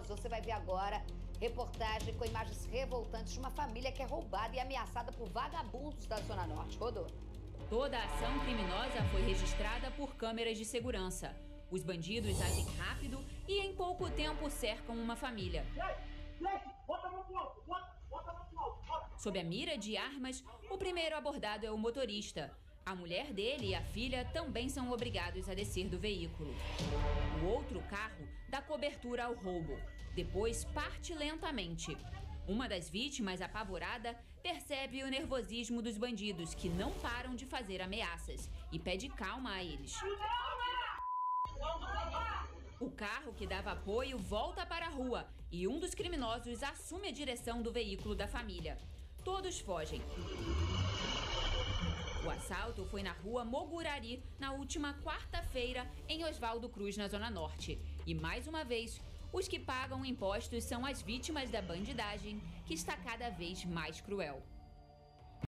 Você vai ver agora reportagem com imagens revoltantes de uma família que é roubada e ameaçada por vagabundos da Zona Norte. Rodou. Toda a ação criminosa foi registrada por câmeras de segurança. Os bandidos agem rápido e em pouco tempo cercam uma família. Sob a mira de armas, o primeiro abordado é o motorista. A mulher dele e a filha também são obrigados a descer do veículo. O outro carro dá cobertura ao roubo. Depois parte lentamente. Uma das vítimas, apavorada, percebe o nervosismo dos bandidos, que não param de fazer ameaças, e pede calma a eles. O carro que dava apoio volta para a rua e um dos criminosos assume a direção do veículo da família. Todos fogem. Assalto foi na rua Mogurari, na última quarta-feira, em Oswaldo Cruz, na Zona Norte. E mais uma vez, os que pagam impostos são as vítimas da bandidagem, que está cada vez mais cruel.